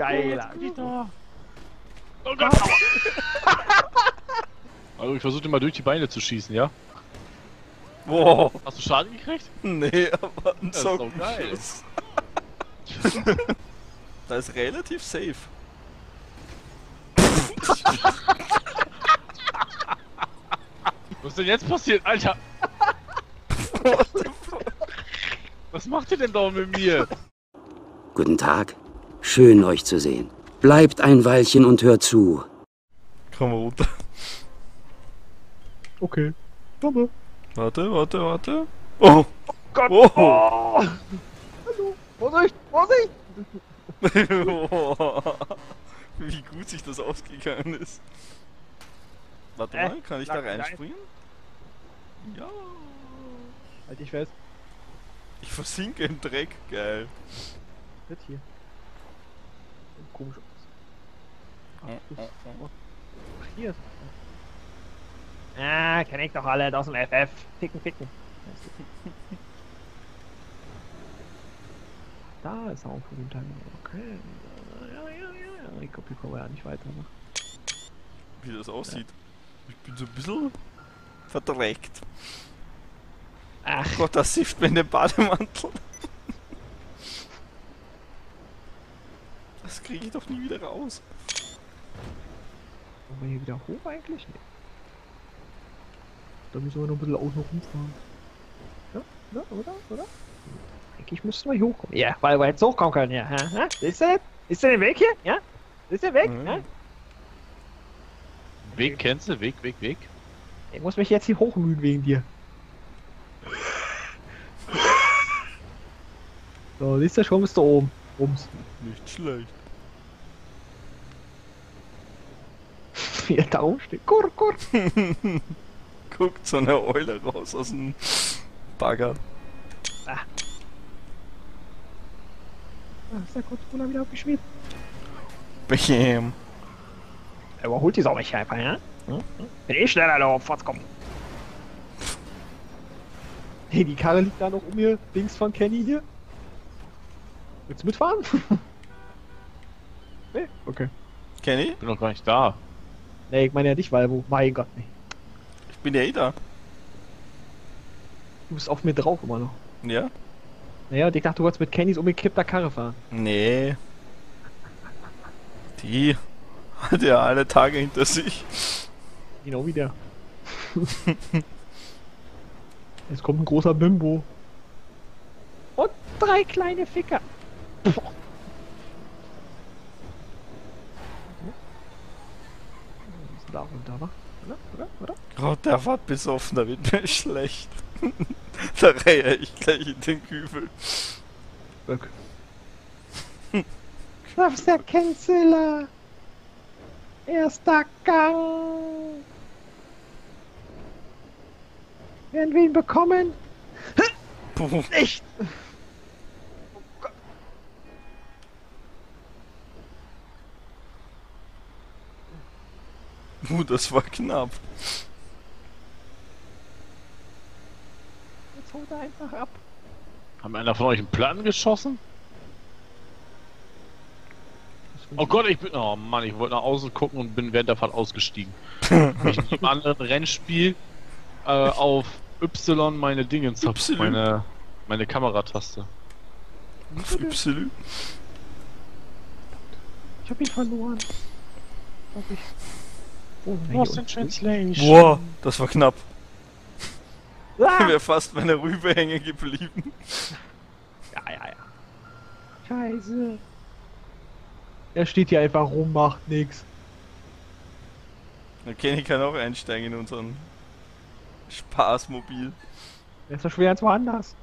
Geiler. Oh Gott! also ich versuche mal durch die Beine zu schießen, ja? Wow. Hast du Schaden gekriegt? Nee, aber ein Das ist doch Sockenschuss. das ist relativ safe. Was ist denn jetzt passiert, Alter? Was macht ihr denn da mit mir? Guten Tag. Schön, euch zu sehen. Bleibt ein Weilchen und hört zu. Komm mal runter. Okay. Komme. Warte, warte, warte. Oh! Gott. Oh! Oh. Hallo. Vorsicht, Vorsicht. Wie gut sich das ausgegangen ist. Warte Äh, mal, kann ich da reinspringen? Ja. Halt dich fest. Ich versinke im Dreck. Geil. Nicht hier. Komisch aus. Oh, oh, oh. Ach, hier ist Ah, kenn ich doch alle aus dem FF. Ficken, ficken. Da ist auch für den Teil. Okay. Ja, ja, ja, ja. Ich glaube, hier kommen wir ja nicht weiter. Ne? Wie das aussieht. Ich bin so ein bisschen verdreckt. Ach, Gott, das sift mir in den Bademantel. Das kriege ich doch nie wieder raus. kommen wir hier wieder hoch eigentlich? Nee. Da müssen wir noch ein bisschen außen rumfahren. Ja, ja, oder? Oder? Eigentlich müssten wir hier hochkommen. Ja, weil wir jetzt hochkommen können, ja. Ist der? Ist der weg hier? Ja? Ist der weg? Mhm. Ja? Weg kennst du? Weg, Weg, Weg. Ich muss mich jetzt hier hochmühen wegen dir. So, siehst du, schon bist du oben. Ums. Nicht schlecht. Hier da oben steht. Kur, kur. Guckt so eine Eule raus aus dem Bagger. Ah, ist der Controller wieder aufgeschmiert? Bam. Er überholt die Sau nicht einfach, ja? Hm? Bin eh schneller da auf, was kommt. Hey, die Karre liegt da noch um hier, links von Kenny hier. Willst du mitfahren? nee, okay. Kenny? Bin noch gar nicht da. Nee, ich meine ja dich, Valvo. Mein Gott, nee. Ich bin ja eh da. Du bist auf mir drauf immer noch. Ja? Naja, und ich dachte, du wolltest mit Kennys umgekippter Karre fahren. Nee. Die hat ja alle Tage hinter sich. Genau wie der. Jetzt kommt ein großer Bimbo. Und drei kleine Ficker. Da runter, wa? Oder? Oder? Oder? Gott, der war besoffen, da wird mir schlecht. da reihe ich gleich in den Kübel. Das ist der Kenzilla. Erster Gang. Werden wir ihn bekommen? Nicht! Uh, das war knapp. Jetzt haut er einfach ab. Haben einer von euch einen Platten geschossen? Oh Gott, ich bin. Oh Mann, ich wollte nach außen gucken und bin während der Fahrt ausgestiegen. ich einem anderen Rennspiel äh, auf Y meine Dingens hab, Y? meine, meine Kamerataste. Y. Ich hab ihn verloren. Glaub ich. Oh, Lost in. Translation. Boah, das war knapp. Ah! Wäre fast meine Rübe hängen geblieben. Ja, ja, ja. Scheiße. Er steht hier einfach rum, macht nix. Der Kenny kann auch einsteigen in unseren Spaßmobil. Er ist doch schwer als woanders.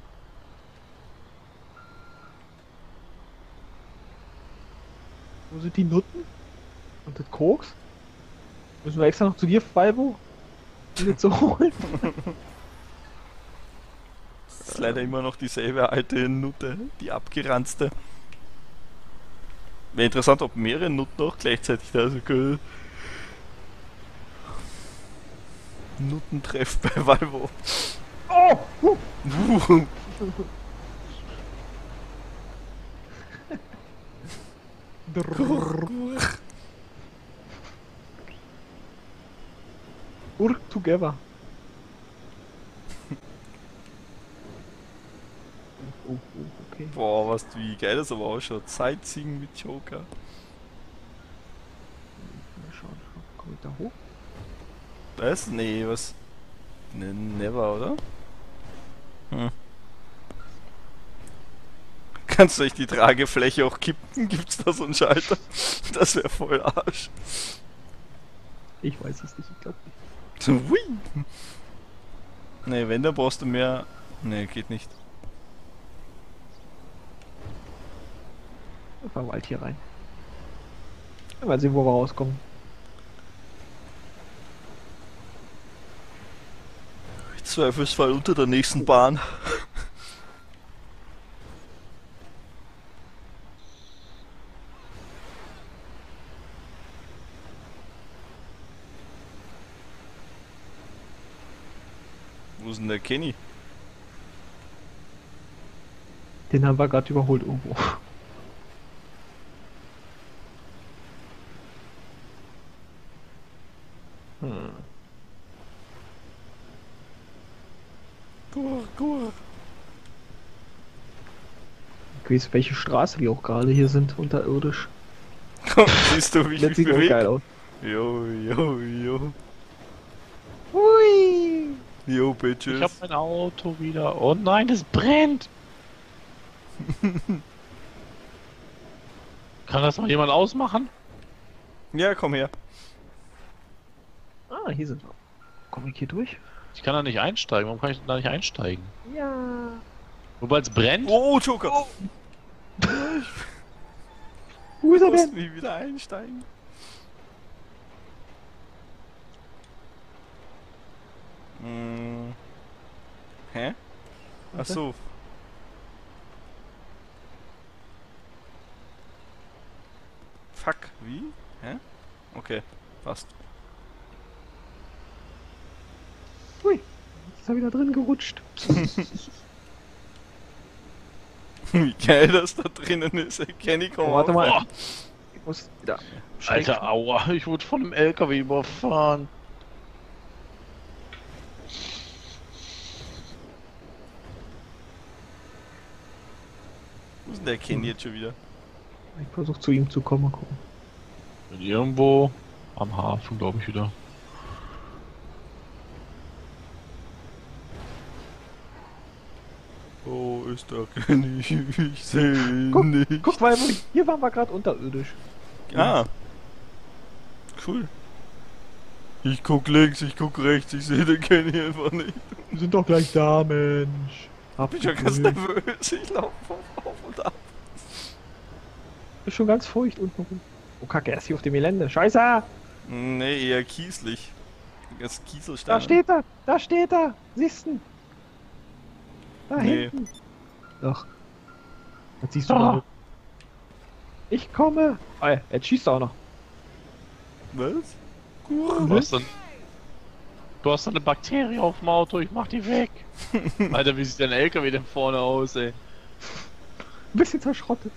Wo sind die Nutten? Und das Koks? Müssen wir extra noch zu dir, Falbo? Um dir zu holen? Das ist leider immer noch dieselbe alte Nutte, die abgeranzte. Wäre interessant, ob mehrere Nutten auch gleichzeitig da sind. Okay. Nuttentreff bei Valvo. Oh! Huh. Uh, Work together. Oh, oh, okay. Boah, was, wie geil das aber ausschaut. Sightseeing mit Joker. Mal schauen, komm ich da hoch? Das? Nee, was? Ne, never, oder? Hm. Kannst du euch die Tragefläche auch kippen? Gibt's da so einen Schalter? Das wäre voll Arsch. Ich weiß es nicht, ich glaube nicht. Hui. Nee, wenn, dann brauchst du mehr... Nee, geht nicht. Einfach Wald hier rein. Mal sehen, wo wir rauskommen. Zweifelsfall unter der nächsten Bahn. Ist denn der Kenny? Den haben wir gerade überholt irgendwo. Hm. Gur, gur. Ich weiß, welche Straße wir auch gerade hier sind, unterirdisch. Siehst du, wie ich mich bewege? aus. Jo, jo, jo. Hui! Jo, Ich Bitches. hab mein Auto wieder. Oh nein, es brennt! Kann das noch jemand ausmachen? Ja, komm her. Ah, hier sind wir. Komm ich hier durch? Ich kann da nicht einsteigen. Warum kann ich da nicht einsteigen? Ja. Wobei es brennt? Oh, Joker! Wo ist Ich er muss denn? nie wieder einsteigen. Hm. Hä? Ach so. Fuck, wie? Hä? Okay, passt. Hui. Jetzt ist er wieder drin gerutscht. Wie geil das da drinnen ist. ey. Kenny, komm Oh, warte mal. Boah. Ich muss wieder. Alter, aua, ich wurde von einem LKW überfahren. Wo ist denn der Kenny jetzt schon wieder? Ich versuche zu ihm zu kommen. Mal gucken. Bin irgendwo am Hafen, glaube ich wieder. Wo ist der Kenny? Ich sehe ihn Guck, nicht. Guck mal, hier waren wir gerade unterirdisch. Ah. Cool. Ich guck links, ich guck rechts, ich sehe den Kenny einfach nicht. Wir sind doch gleich da, Mensch. Hab Ich bin schon ganz nervös, ich laufe auf, auf und ab. Ist schon ganz feucht unten rum. Oh Kacke, er ist hier auf dem Gelände. Scheiße! Nee, eher kieslich. Das Kieselstein. Da steht er! Da steht er! Siehst du? Da Nee. hinten. Doch. Das siehst du Ah. Ich komme! Oh, jetzt schießt er auch noch. Was? Du hast, dann, du hast eine Bakterie auf dem Auto, ich mach die weg. Alter, wie sieht dein LKW denn vorne aus, ey? Ein bisschen zerschrottet.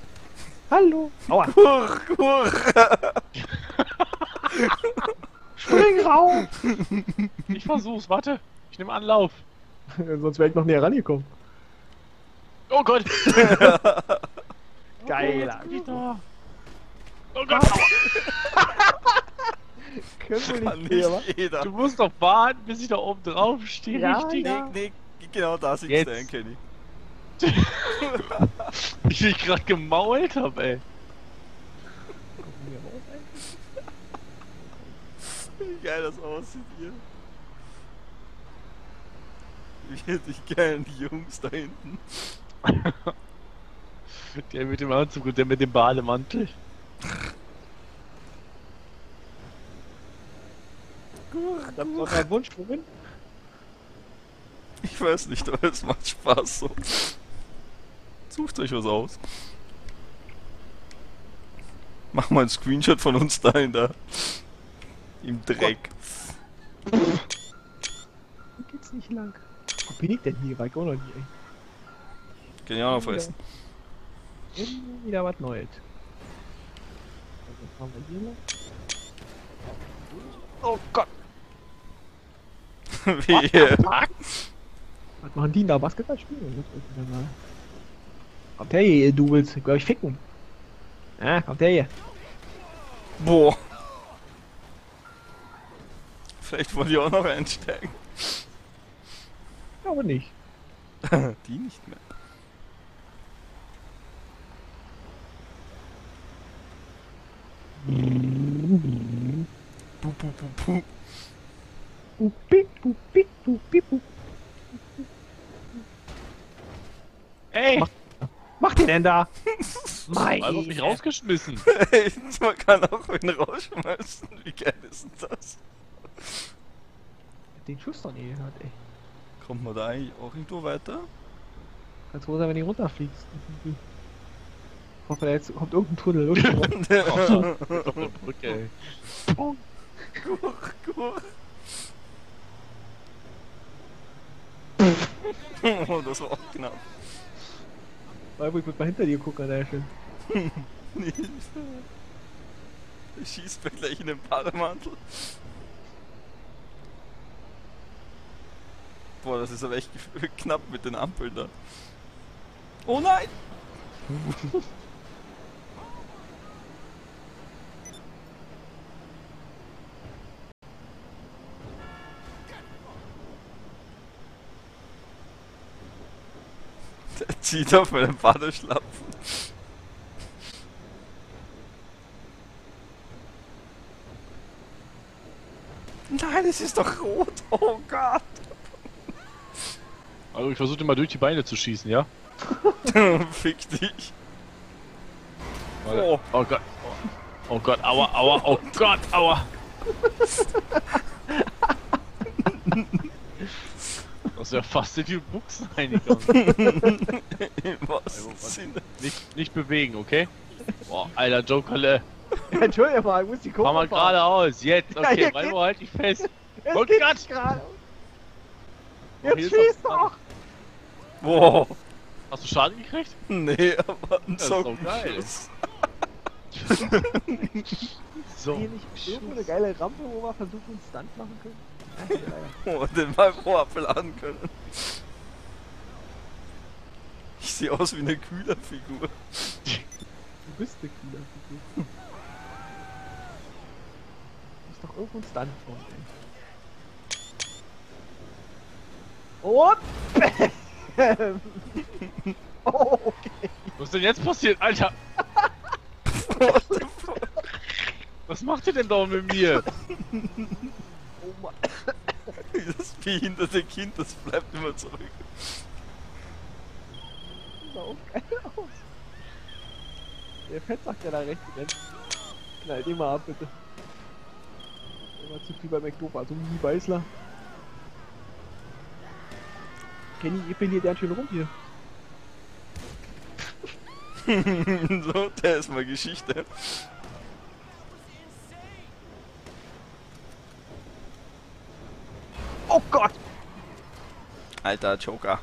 Hallo! Aua! Kurr, kurr. Spring rauf! Ich versuch's, warte. Ich nehme Anlauf. Sonst wäre ich noch näher rangekommen. Oh Gott! Geiler! Oh. Oh Gott! Können wir nicht jeder. Du musst doch warten, bis ich da oben drauf stehe, Ja, richtig? ja. Nee, nee, genau da sitzt der Kenny. Ich mich gerade gemault hab, ey. Wie geil das aussieht hier. Ich hätte ich gern die Jungs da hinten. Der mit dem Anzug und der mit dem Bademantel. Einen Wunsch, wohin? Ich weiß nicht, aber es macht Spaß so. Sucht euch was aus. Mach mal einen Screenshot von uns dahin da. Im Dreck. Hier geht's nicht lang. Wo bin ich denn hier? War ich auch noch nie, ey. Kann ich auch noch fressen. Immer wieder was Neues. Fahren wir hier lang? Oh Gott! Wehe. Was machen die denn da? Basketball spielen? Kommt her hier, ihr Doubles. Ich ich ficken. Ja, kommt her hier. Boah. Vielleicht wollen die auch noch einsteigen. Aber nicht. die nicht mehr. Puh, puh, puh, puh. Ey! Mach- Macht ihr denn da? Mein. Einfach mich rausgeschmissen. Man kann auch wen rausschmeißen. Wie geil ist denn das? Den Schuss doch nie gehört, ey. Kommt man da eigentlich auch irgendwo weiter? Ganz froh sein, wenn du runterfliegst. Ich hoffe, da jetzt kommt irgendein Tunnel. Irgendwo. Brücke, ey. Guck, guck. Oh, das war auch knapp. Weil ich würde mal hinter dir gucken, sehr schön. Nee. Der schießt mir gleich in den Bademantel. Boah, das ist aber echt knapp mit den Ampeln da. Oh nein! Der zieht auf meinen Badeschlapfen. Nein, es ist doch rot. Oh Gott. Also ich versuche mal durch die Beine zu schießen, ja? Fick dich. Oh. Oh Gott. Oh Gott, aua, aua, oh Gott, aua. Das ist ja fast in die Buchsen reingegangen. Im wahrsten Sinne. Nicht, nicht bewegen, okay? Boah, alter Jokerle. Entschuldigung mal, ich muss die Kurve Fahr mal geradeaus, jetzt. Ja, Okay, Malvo, geht- halt dich fest. Es Oh geht Gott. nicht gerade. Oh, Jetzt schieß doch- doch! Wow. Hast du Schaden gekriegt? Nee, aber ein Das ist doch geil. So. Hier nicht irgendwo eine geile Rampe, wo wir versuchen, einen Stunt machen können? Oh, den mal vorabladen können. Ich sehe aus wie eine Kühlerfigur. Du bist eine Kieler. Du ist doch irgendwo ein Stunt von, Bäm. Oh, okay. Was ist denn jetzt passiert, Alter? Was macht ihr denn da mit mir? Mann. Das behinderte Kind, das bleibt immer zurück. Sah auch geil aus. Der Fettsack, der da rechts rennt. Knallt mal ab, bitte. Immer zu viel bei McDoof, also wie Beißler. Kenny, ihr verliert ganz schön rum hier. so, der ist mal Geschichte. Oh Gott! Alter Joker.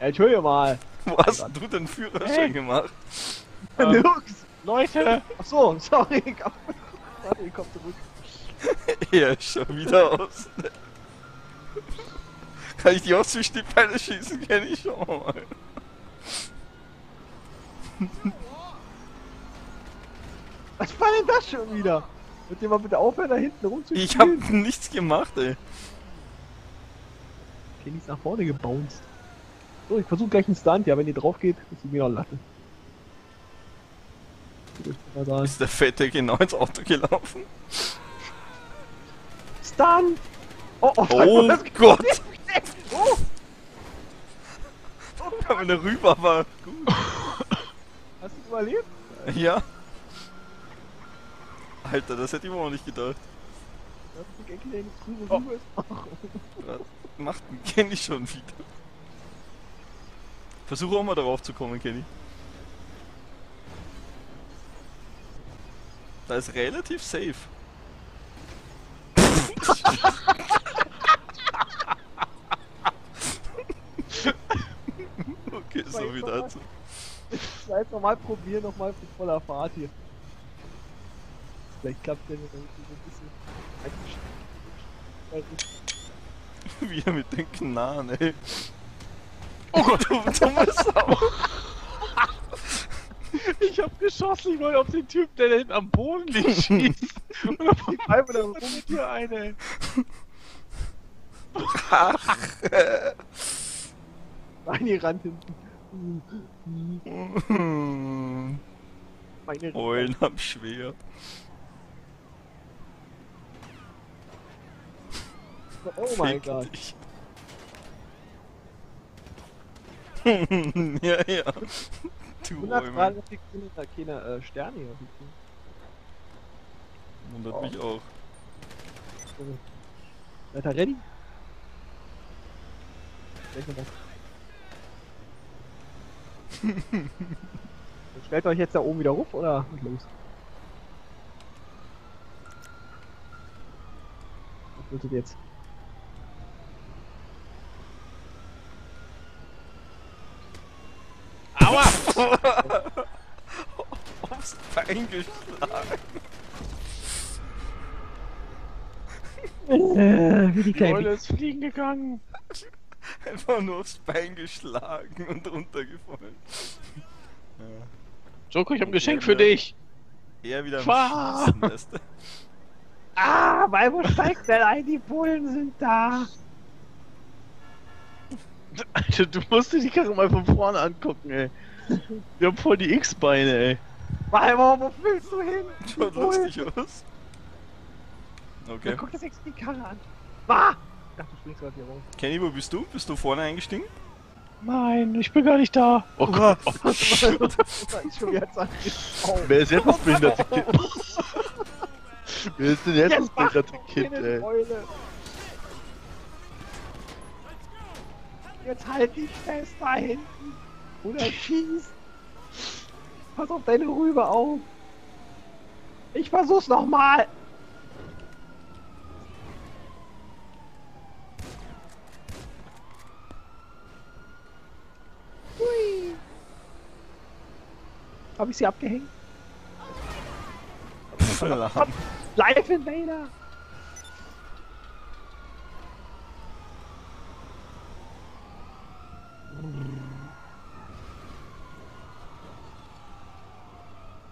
Entschuldige mal. Wo hast du den Führerschein Hey. gemacht? Ähm. Leute! Ach so, sorry. Ich komm zurück. Er ist schon wieder aus. Kann ich die auch zwischen die Beine schießen? Kenn ich schon mal. Was war denn das schon wieder? Wird mal bitte aufhören, da hinten rumzuspielen? Ich hab nichts gemacht, ey. Kenny ist nach vorne gebounced. So, ich versuche gleich einen Stunt. Ja, wenn ihr drauf geht, ist mir noch Latte. Ist der Fette genau ins Auto gelaufen? Stunt! Oh, oh, Oh Gott! Oh, Aber eine rüber war gut. hast du überlebt? Ja. Alter, das hätte ich mir auch nicht gedacht. Grüne Oh. Ist. Macht den Kenny schon wieder. Versuche auch mal darauf zu kommen, Kenny. Da ist relativ safe. okay, so wie dazu. Ich werde jetzt nochmal probieren, nochmal mit voller Fahrt hier. Vielleicht klappt der so ein bisschen eingeschränkt. Wieder mit den Knarren, ey. Oh Gott, du dumme Sau. Ich hab geschossen, ich wollte auf den Typ, der da hinten am Boden liegt, schießen. Und auf einmal da rum hier eine. Meine Rand hinten. Hm. Meine Heulen am Schwert. Oh mein Gott. ja, ja. Du 100 Räume. Grad kriegt da keine äh, Sterne hier. Wundert mich auch. Ihr ready? Stellt euch jetzt da oben wieder ruf oder los? Was willst du jetzt? Aua! Aufs Bein geschlagen. Äh, wie die Die Eule ist fliegen gegangen. Einfach nur aufs Bein geschlagen und runtergefallen. Ja. Joko, ich hab ein Geschenk für dich. Eher wieder am. Ah, weil wo steigt denn ein? Die Bullen sind da. Alter, du musst dir die Karre mal von vorne angucken, ey. Wir haben voll die X-Beine, ey. Balbo, wo willst du hin? Schaut lustig aus. Okay. Ja, guck das extra die Karre an. Ah! Ich dachte, du springst gerade hier raus. Kenny, wo bist du? Bist du vorne eingestiegen? Nein, ich bin gar nicht da. Oh Gott. Oh, schon jetzt an. Oh. Wer ist jetzt das behinderte Kind? Wer ist denn jetzt das Jetzt behinderte Kind, ey? Eule. Jetzt halt dich fest da hinten. Oder schieß. Pass auf deine Rübe auf. Ich versuch's nochmal. Hui. Hab ich sie abgehängt? Live Invader!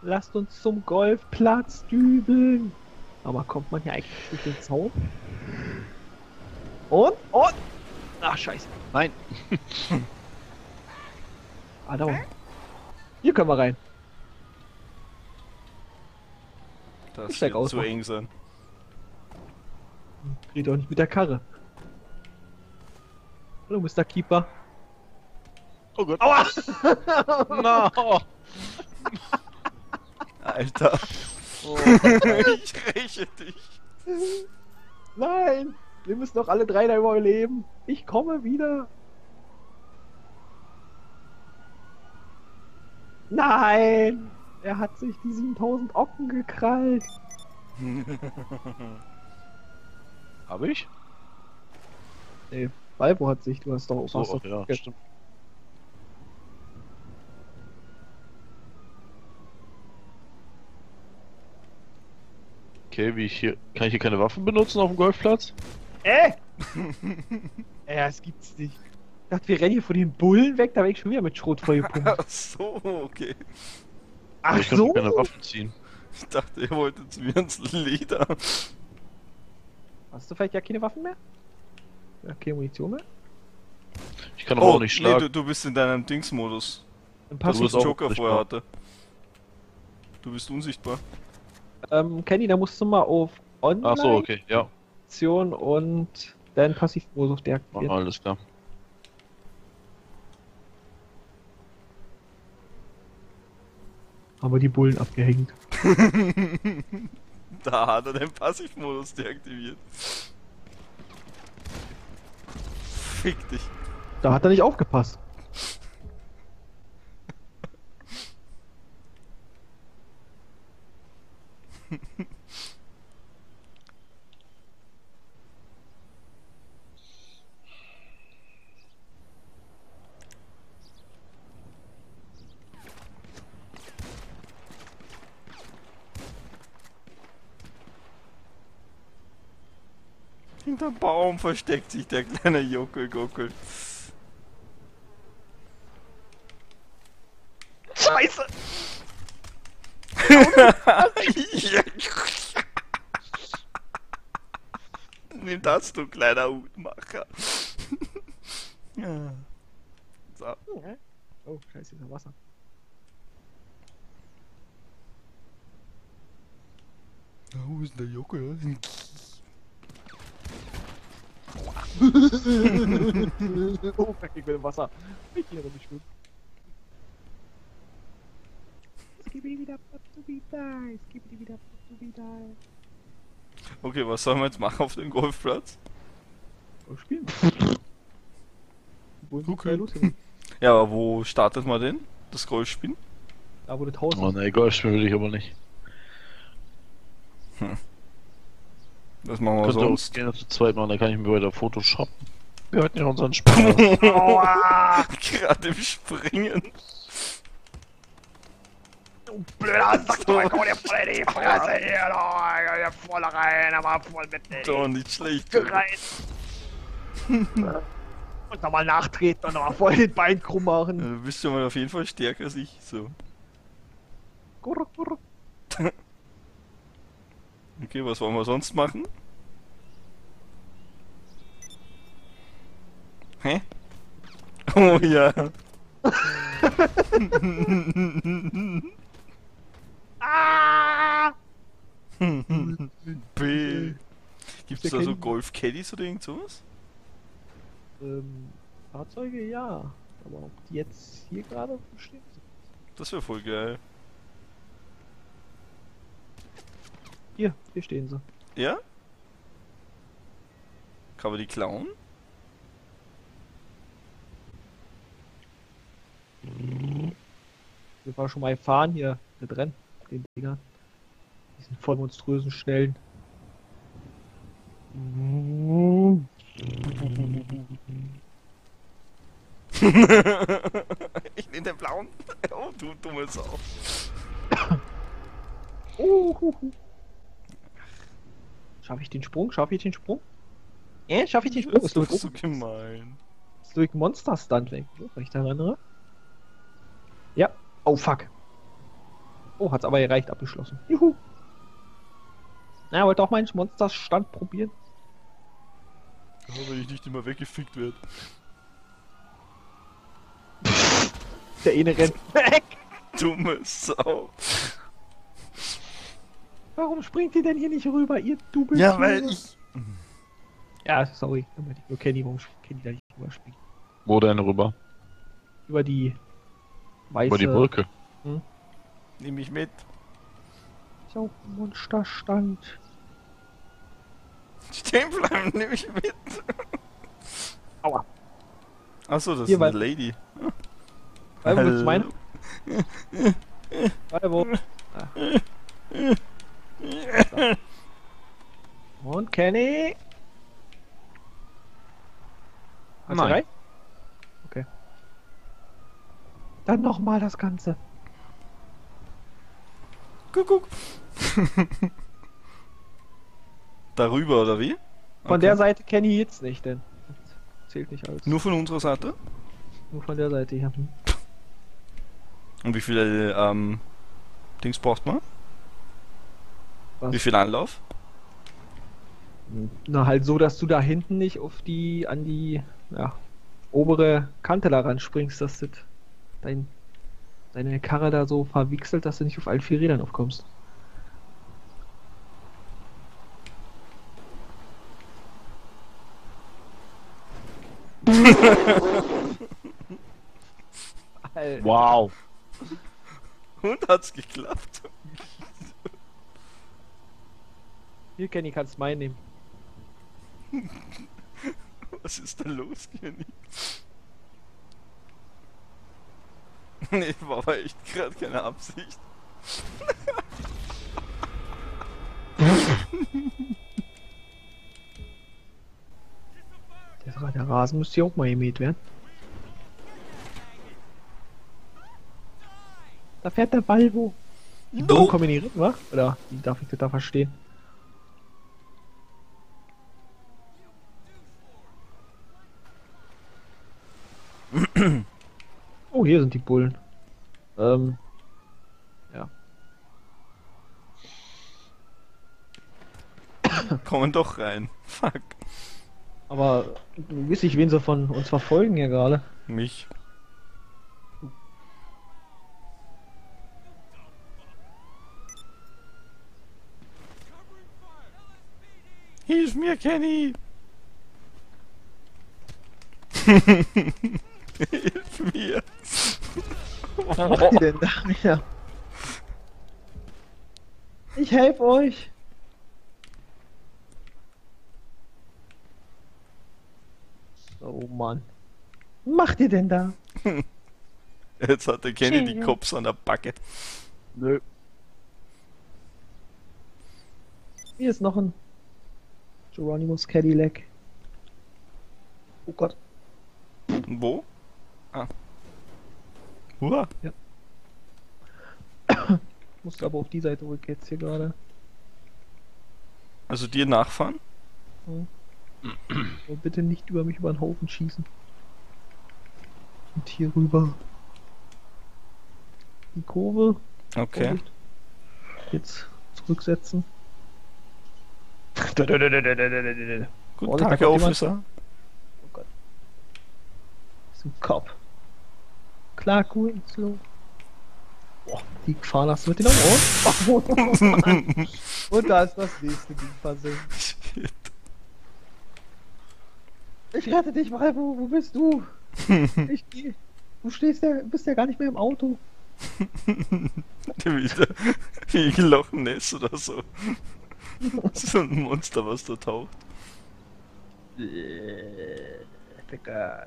Lasst uns zum Golfplatz dübeln. Aber kommt man hier eigentlich durch den Zaun? Und? Und? Ach, scheiße. Nein. Ah, da. Hier können wir rein. Das wird aus, zu eng sein. Dreh doch nicht mit der Karre. Hallo, Mr. Keeper. Oh Gott. Aua! No. Alter. Oh, ich räche dich. Nein! Wir müssen doch alle drei da überleben. Ich komme wieder. Nein! Er hat sich die 7000 Ocken gekrallt. Hab ich? Nee, Balbo hat sich, du hast doch So, hast ach doch- ja, stimmt. Okay, wie ich hier. Kann ich hier keine Waffen benutzen auf dem Golfplatz? Äh! ja, das gibt's nicht. Ich dachte, wir rennen hier vor den Bullen weg, da bin ich schon wieder mit Schrot vollgepumpt. Ach so, okay. Ach ich kann so! keine Waffen ziehen. Ich dachte, ihr wolltet zu mir ins Leder. Hast du vielleicht ja keine Waffen mehr? Ja, keine Munition mehr? Ich kann aber auch nicht nee, schlagen. du, du bist in deinem Dingsmodus. Was auch Joker vorher hatte. Du bist unsichtbar. Ähm, Kenny, da musst du mal auf Online Ach so, okay, ja. Option und dann Passivmodus Oh, deaktivieren. alles klar. Haben wir die Bullen abgehängt. Da hat er den Passivmodus deaktiviert. Fick dich. Da hat er nicht aufgepasst. Hinter Baum versteckt sich der kleine Juckelguckel. Scheiße! das, du kleiner Hutmacher. ja. So. Oh, scheiße, ist ja Wasser. Na, wo ist denn der Juckel? oh, fuck, ich bin im Wasser. Ich gehe nicht schwimmen. Skibidi wieder, skibidi die, skibidi wieder, skibidi die. Okay, was sollen wir jetzt machen auf dem Golfplatz? Spielen. Wo ist Okay. Ja, aber wo startet man denn? Das Golfspielen? Da wo das Haus Oh ne, Golf spielen will ich aber nicht. Was machen wir Könnte auch sonst? gerne zu zweit machen, da kann ich mir weiter Photoshop. Wir hatten ja unseren Spaß. Gerade im Springen. Du blöder Sack, du komm dir voll in die Fresse hier, du, hier voll rein, aber voll mit Doch nicht schlecht. rein. Und nochmal nachtreten und nochmal voll den Bein krumm machen. Du bist schon mal auf jeden Fall stärker als ich. So. Gurr, gurr. Okay, was wollen wir sonst machen? Hä? Oh ja. Ah! B. Gibt's da so Golf-Caddies oder irgend sowas? Ähm, Fahrzeuge ja. Aber ob die jetzt hier gerade stehen? Das wäre voll geil. Hier, hier stehen sie. Ja? Kann man die klauen? Wir waren schon mal fahren hier mit Rennen, den Dingern. Diesen voll monströsen schnellen. ich nehme den blauen. Oh, du dumme Sau. Schaffe ich den Sprung? Schaffe ich den Sprung? Äh, schaffe ich den Sprung? Das Ist ist so gemein. ist durch Monster Stunt weg, ne, wenn ich da erinnere. Ja. Oh, fuck. Oh, hat's aber gereicht, abgeschlossen. Juhu. Na, wollte auch meinen Monster Stunt probieren. Ja, wenn ich nicht immer weggefickt werde. Der eine rennt weg. Dumme Sau. Warum springt ihr denn hier nicht rüber, ihr Double? Ja, weil ich. Ja, sorry. Nur Kenny, warum Kenny da nicht rüberspringt? Wo denn rüber? Über die weiße Über die Brücke. Nimm mich mit. So, Monsterstand. Stehen bleiben, nimm mich mit. Aua. Achso, das Hier, ist eine weil- Lady. Warte, wo willst du Hallo. meine? Warte, wo? Ah. Und Kenny? Hat's Nein. Okay. Dann nochmal das Ganze. Guck, guck. Darüber, oder wie? Von Okay. der Seite kenne ich jetzt nicht, denn zählt nicht als. Nur von unserer Seite? Nur von der Seite hier. Und wie viele ähm, Dings braucht man? Was? Wie viel Anlauf? Na, halt so, dass du da hinten nicht auf die, an die, ja, obere Kante da ran springst, dass das dein, deine Karre da so verwichselt, dass du nicht auf allen vier Rädern aufkommst. Alter. Wow. Und hat's geklappt? Hier, Kenny, kannst meinen nehmen. Was ist da los, Kenny? Nee, war aber echt gerade keine Absicht. Der, der Rasen müsste hier auch mal gemäht werden. Da fährt der Balbo. Die No. Kommen in die Rippen, wa? Oder wie darf ich das da verstehen? Hier sind die Bullen. Ähm. Ja. Kommen doch rein. Fuck. Aber weiß ich, wen sie von uns verfolgen hier gerade. Mich. Hilf mir, Kenny! Hilf mir! Was macht ihr denn da wieder? Ich helfe euch. Oh Mann. Was macht ihr denn da? Jetzt hat der Kenny die. Cops an der Backe. Nö. Hier ist noch ein Geronimus Cadillac. Oh Gott. Wo? Ah. Hurra! Musst aber auf die Seite rück jetzt hier gerade. Also dir nachfahren? Aber bitte nicht über mich über den Haufen schießen. Und hier rüber. Die Kurve. Okay. Vorsicht. Jetzt zurücksetzen. Guten Tag, Herr. Officer. Oh Gott. Das ist ein Cop. Klar, cool, slow. Boah, die Gefahr hast du mit den Augen. Mann. Und da ist das nächste Ding versenkt. Shit. Ich rette dich, Malvo. Wo bist du? Ich geh. Du stehst ja, bist ja gar nicht mehr im Auto. Wieder wie Loch Ness oder so. so ein Monster, was da taucht. Digga.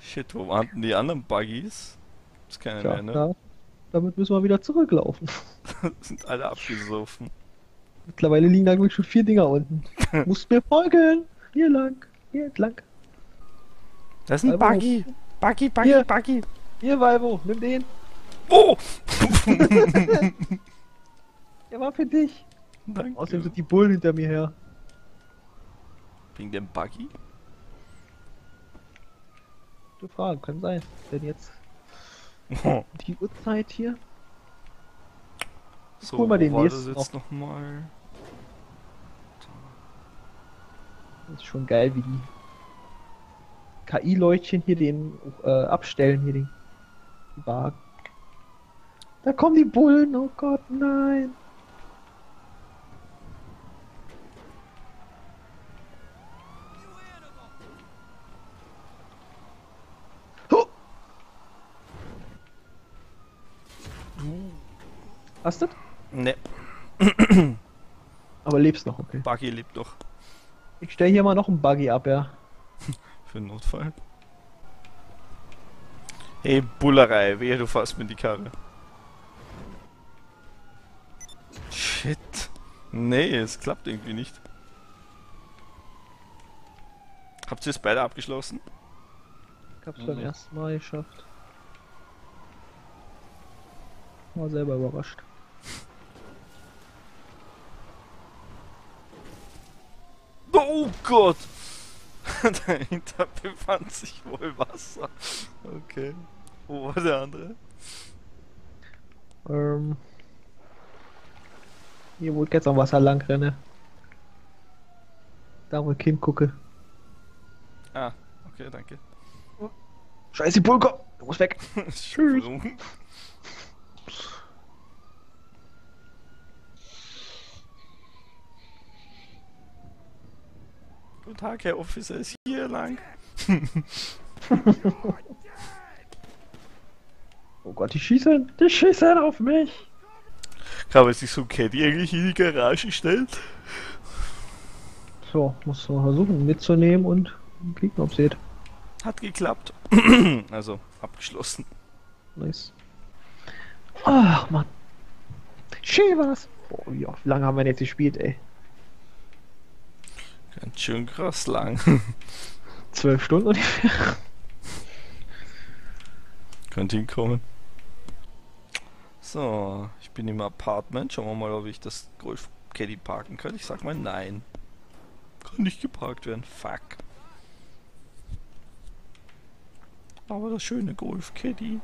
Shit, wo waren denn die anderen Buggies? Das keine Tja, mehr, ne? da, damit müssen wir wieder zurücklaufen. Sind alle abgesoffen. Mittlerweile liegen da wirklich schon vier Dinger unten. Musst mir folgen. Hier lang. Hier entlang. Das ist ein Valvo. Buggy. Buggy, Buggy, Hier. Buggy. Hier, Valvo, nimm den. Oh! Der war für dich. Danke. Außerdem sind die Bullen hinter mir her. Wegen dem Buggy? Gute Frage, kann sein. Denn jetzt Oh. die Uhrzeit hier. So, hol mal den nächsten jetzt nochmal? Das ist schon geil, wie die KI-Leuchtchen hier den äh, abstellen, hier den Wagen. Da kommen die Bullen, oh Gott, nein. Hast du? Ne, Aber lebst noch, okay. Buggy lebt doch. Ich stelle hier mal noch einen Buggy ab, ja. Für den Notfall. Hey, Bullerei, wehe, du fährst mir die Karre. Shit. Nee, es klappt irgendwie nicht. Habt ihr es beide abgeschlossen? Ich hab's beim ersten Mal geschafft. War selber überrascht. Oh Gott! Dahinter befand sich wohl Wasser. Okay. Wo war der andere? Ähm. Hier, wo ich jetzt am Wasser lang renne. Da, wo ich hingucke. Ah, okay, danke. Scheiße, Pulker! Du musst weg! Sprung. Guten Tag, Herr Officer, ist hier lang. Oh Gott, die schießen! Die schießen auf mich! Kann man sich so ein Caddy eigentlich in die Garage stellen? So, muss man versuchen mitzunehmen und klicken, ob seht. Hat geklappt. also, abgeschlossen. Nice. Ach, Mann. Schön war's. Boah, wie lange haben wir denn jetzt gespielt, ey? Ganz schön krass lang. Zwölf Stunden ungefähr. Könnte hinkommen. So, ich bin im Apartment. Schauen wir mal, ob ich das Golf Caddy parken kann. Ich sag mal nein. Kann nicht geparkt werden. Fuck. Aber das schöne Golf Caddy.